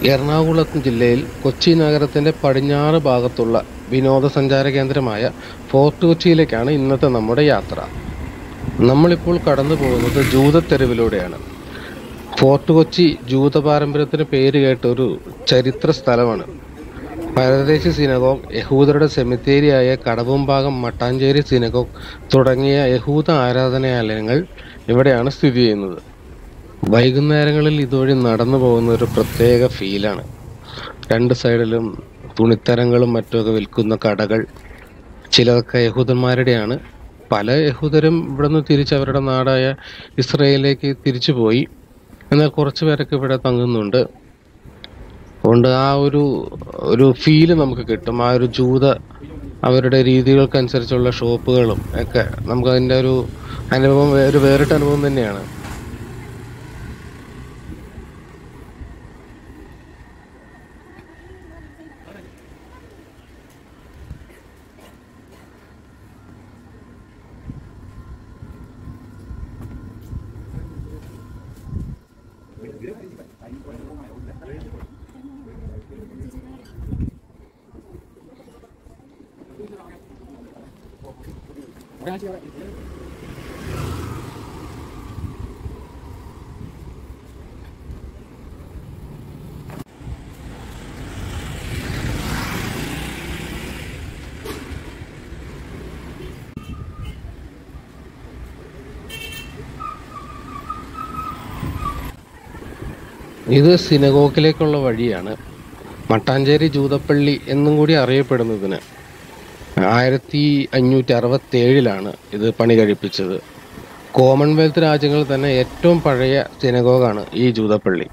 എറണാകുളം ജില്ലയിൽ കൊച്ചി നഗരത്തിന്റെ പടിഞ്ഞാറ് ഭാഗത്തുള്ള വിനോദസഞ്ചാര കേന്ദ്രമായ ഫോർട്ട് കൊച്ചിയിലേക്കാണ് ഇന്നത്തെ നമ്മുടെ യാത്ര. നമ്മളിപ്പോൾ കടന്നു പോകുന്നത് ജൂതത്തെരുവിലൂടെയാണ്. ഫോർട്ട് കൊച്ചി ജൂത പാരമ്പര്യത്തിന് പേര് കേട്ട ഒരു ചരിത്ര സ്ഥലമാണ്. പരദേശി സിനഗോഗ് യഹൂദരുടെ സെമിത്തേരിയായ കടവുംഭാഗം മട്ടാഞ്ചേരി സിനഗോഗ് തുടങ്ങിയ യഹൂദ ആരാധനാലയങ്ങൾ ഇവിടെയാണ് സ്ഥിതി ചെയ്യുന്നത്. വൈകുന്നേരങ്ങളിൽ ഇതുവഴി നടന്നു പോകുന്ന ഒരു പ്രത്യേക ഫീലാണ്. രണ്ട് സൈഡിലും തുണിത്തരങ്ങളും മറ്റുമൊക്കെ വിൽക്കുന്ന കടകൾ. ചിലതൊക്കെ യഹൂദന്മാരുടെയാണ്. പല യഹൂദരും ഇവിടെ നിന്ന് തിരിച്ച് അവരുടെ നാടായ ഇസ്രയേലിലേക്ക് തിരിച്ചു പോയി. എന്നാൽ കുറച്ച് പേരൊക്കെ ഇവിടെ തങ്ങുന്നുണ്ട്. അതുകൊണ്ട് ആ ഒരു ഒരു ഫീൽ നമുക്ക് കിട്ടും. ആ ഒരു ജൂത അവരുടെ രീതികൾക്കനുസരിച്ചുള്ള ഷോപ്പുകളും ഒക്കെ നമുക്ക് അതിന്റെ ഒരു അനുഭവം ഒരു വേറിട്ട അനുഭവം തന്നെയാണ്. ഇത് സിനഗോക്കിലേക്കുള്ള വഴിയാണ്. മട്ടാഞ്ചേരി ജൂതപ്പള്ളി എന്നും കൂടി അറിയപ്പെടുന്നതിന്. ആയിരത്തി അഞ്ഞൂറ്റി അറുപത്തി ഏഴിലാണ് ഇത് പണി കഴിപ്പിച്ചത്. കോമൺവെൽത്ത് രാജ്യങ്ങളിൽ തന്നെ ഏറ്റവും പഴയ സിനഗോഗാണ് ഈ ജൂതപ്പള്ളി.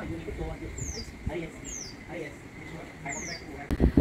Yes. Yes. Yes.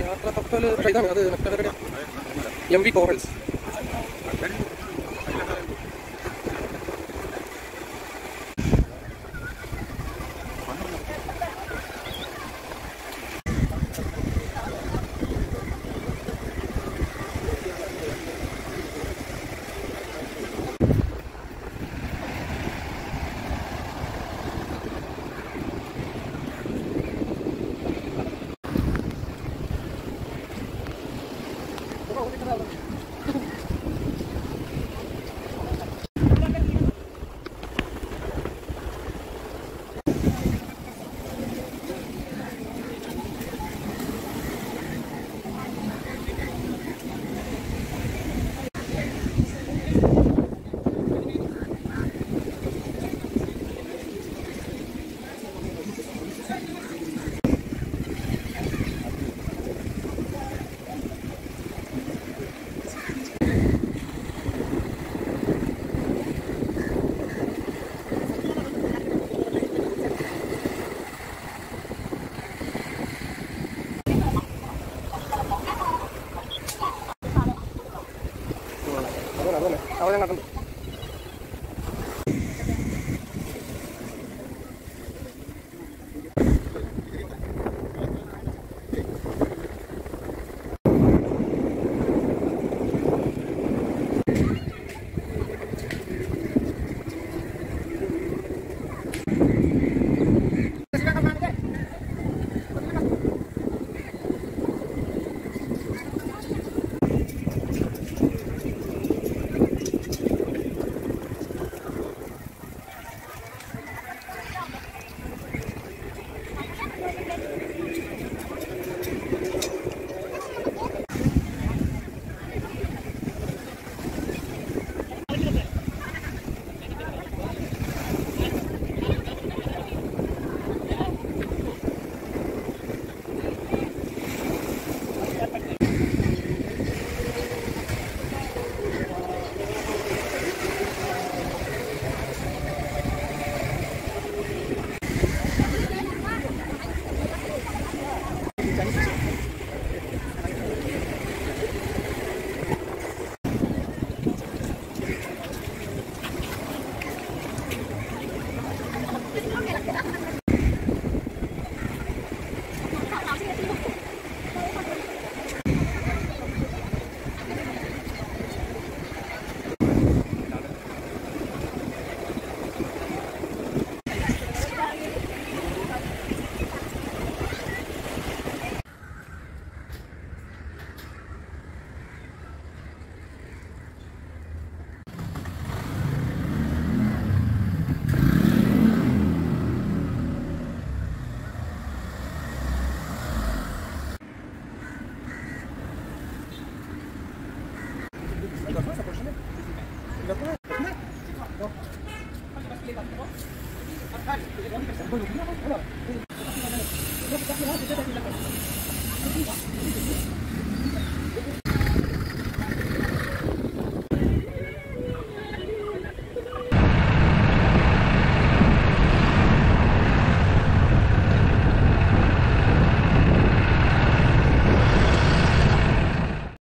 യാത്ര ഇതാണ് അത് എം വി കോറൽസ് ちょっと。我让他们。何?